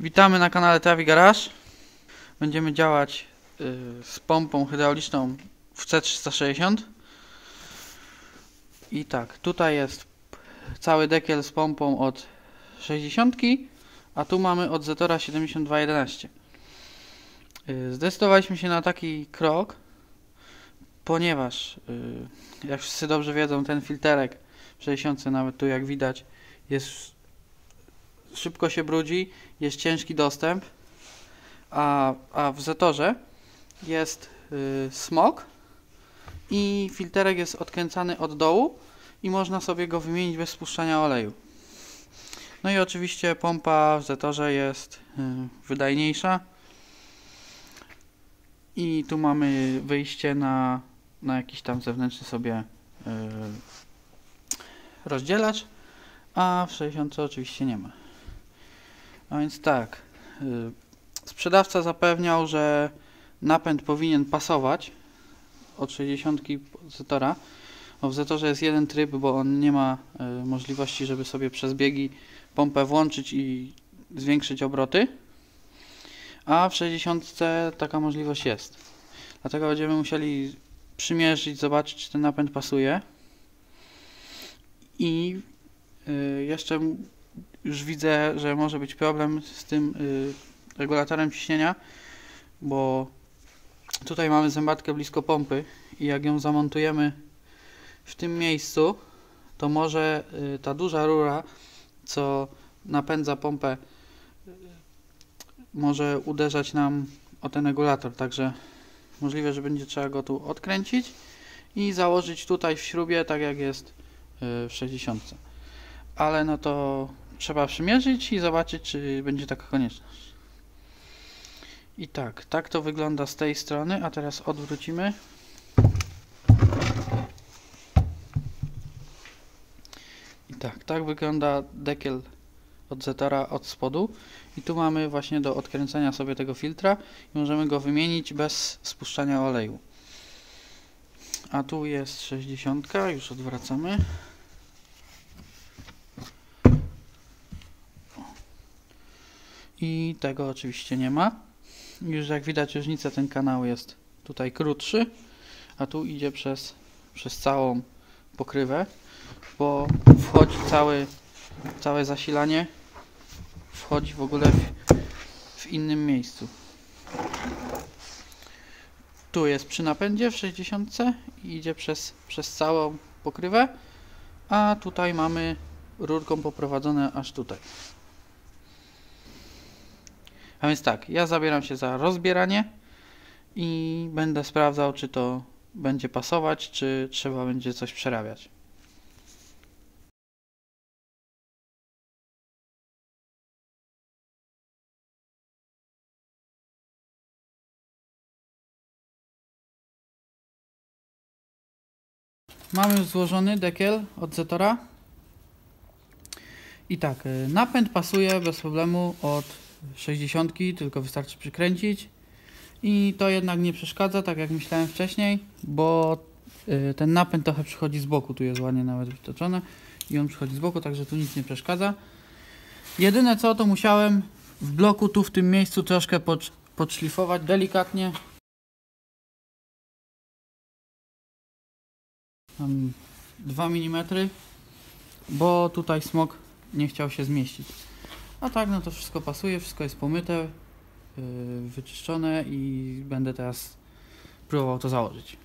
Witamy na kanale Travi Garage. Będziemy działać y, z pompą hydrauliczną w C360. I tak, tutaj jest cały dekiel z pompą od 60, a tu mamy od Zetora 7211. Y, zdecydowaliśmy się na taki krok, ponieważ, y, jak wszyscy dobrze wiedzą, ten filterek w 60, nawet tu jak widać, jest szybko się brudzi, jest ciężki dostęp, a, a w Zetorze jest y, smok i filterek jest odkręcany od dołu i można sobie go wymienić bez spuszczania oleju. No i oczywiście pompa w Zetorze jest y, wydajniejsza i tu mamy wyjście na, na jakiś tam zewnętrzny sobie y, rozdzielacz, a w 60 oczywiście nie ma. A więc tak, y, sprzedawca zapewniał, że napęd powinien pasować od 60 Zetora. O, w Zetorze jest jeden tryb, bo on nie ma y, możliwości, żeby sobie przez biegi pompę włączyć i zwiększyć obroty. A w 60 taka możliwość jest. Dlatego będziemy musieli przymierzyć, zobaczyć, czy ten napęd pasuje. I y, jeszcze już widzę, że może być problem z tym y, regulatorem ciśnienia, bo tutaj mamy zębatkę blisko pompy i jak ją zamontujemy w tym miejscu, to może y, ta duża rura, co napędza pompę, y, może uderzać nam o ten regulator, także możliwe, że będzie trzeba go tu odkręcić i założyć tutaj w śrubie, tak jak jest y, w 60. Ale no to trzeba przymierzyć i zobaczyć, czy będzie taka konieczność. I tak, tak to wygląda z tej strony, a teraz odwrócimy. I tak, tak wygląda dekiel od Zetara od spodu. I tu mamy właśnie do odkręcenia sobie tego filtra i możemy go wymienić bez spuszczania oleju. A tu jest 60, już odwracamy. I tego oczywiście nie ma. Już jak widać różnica, ten kanał jest tutaj krótszy, a tu idzie przez, przez całą pokrywę, bo wchodzi cały, całe zasilanie wchodzi w ogóle w, w innym miejscu. Tu jest przy napędzie w 60 i idzie przez, przez całą pokrywę, a tutaj mamy rurką poprowadzone aż tutaj. A więc tak, ja zabieram się za rozbieranie i będę sprawdzał, czy to będzie pasować, czy trzeba będzie coś przerabiać. Mamy już złożony dekiel od Zetora. I tak, y, napęd pasuje bez problemu od 60, tylko wystarczy przykręcić. I to jednak nie przeszkadza, tak jak myślałem wcześniej, bo y, ten napęd trochę przychodzi z boku, tu jest ładnie nawet wytoczone i on przychodzi z boku, także tu nic nie przeszkadza. Jedyne co, to musiałem w bloku tu w tym miejscu troszkę pod, podszlifować delikatnie. Mam 2 mm, bo tutaj smok nie chciał się zmieścić. A tak, no to wszystko pasuje, wszystko jest pomyte, yy, wyczyszczone i będę teraz próbował to założyć.